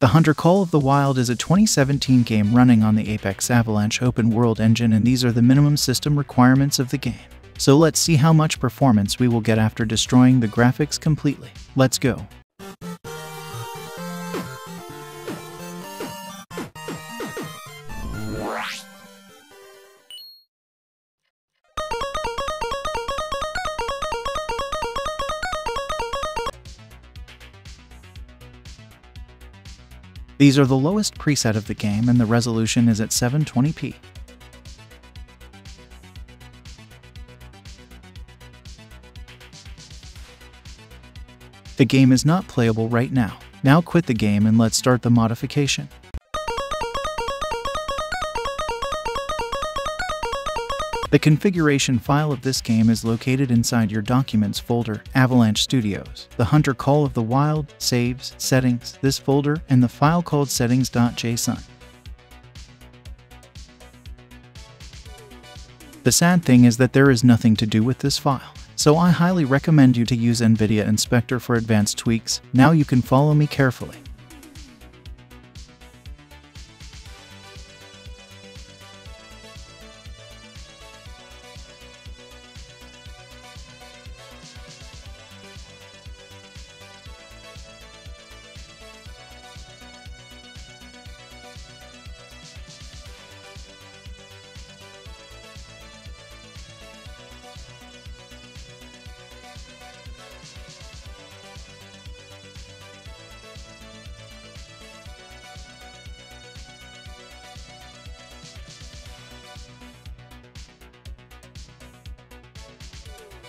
The Hunter Call of the Wild is a 2017 game running on the Apex Avalanche open world engine, and these are the minimum system requirements of the game. So let's see how much performance we will get after destroying the graphics completely. Let's go. These are the lowest preset of the game and the resolution is at 720p. The game is not playable right now. Now quit the game and let's start the modification. The configuration file of this game is located inside your Documents folder, Avalanche Studios, the Hunter Call of the Wild, Saves, Settings, this folder, and the file called settings.json. The sad thing is that there is nothing to do with this file, so I highly recommend you to use NVIDIA Inspector for advanced tweaks. Now you can follow me carefully.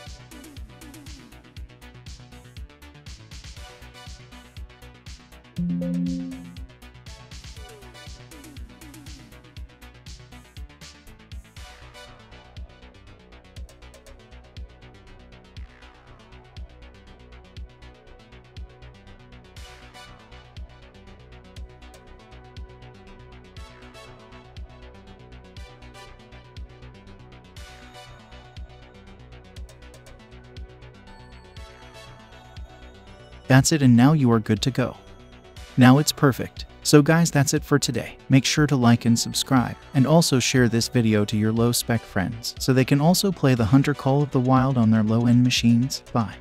Yeah. That's it and now you are good to go. Now it's perfect. So guys that's it for today. Make sure to like and subscribe, and also share this video to your low spec friends so they can also play the Hunter Call of the Wild on their low end machines. Bye.